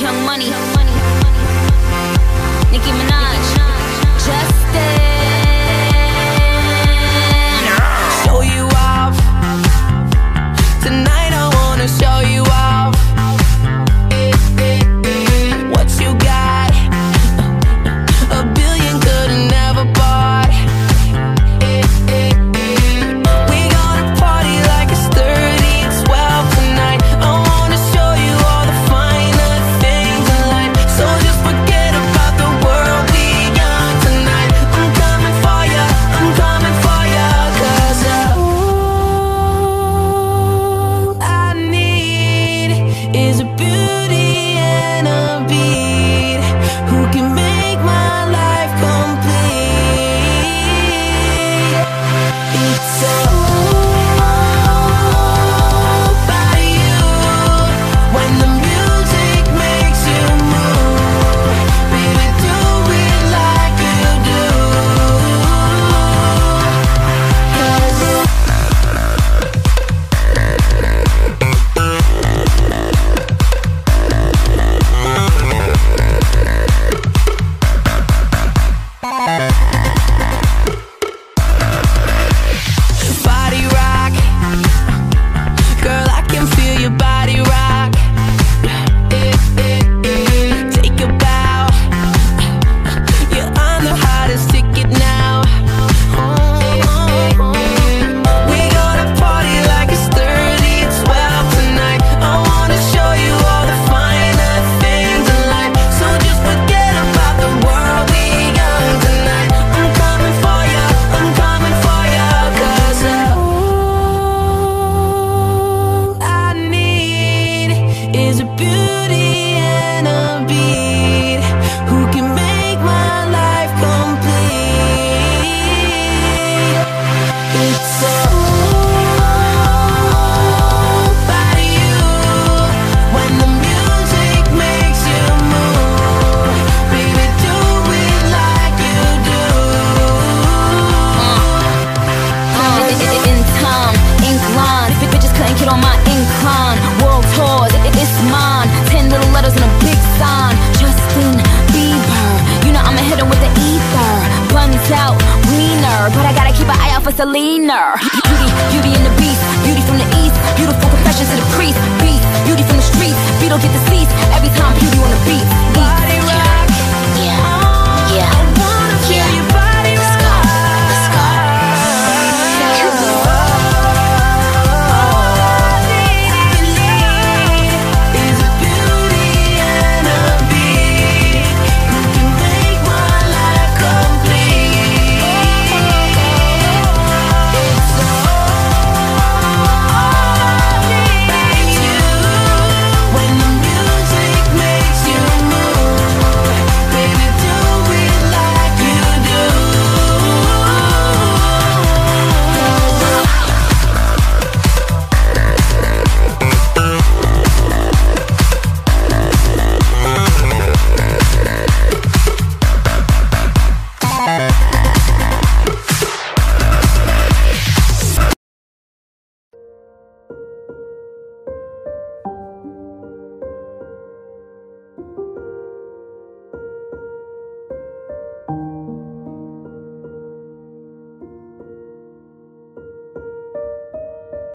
Young Money, Nicki Minaj. get on my incline. World tours, it, it's mine. Ten little letters and a big sign. Justin Bieber, you know I'ma hit him with the ether. Buns out, wiener, but I gotta keep an eye out for Selena. Beauty, beauty in the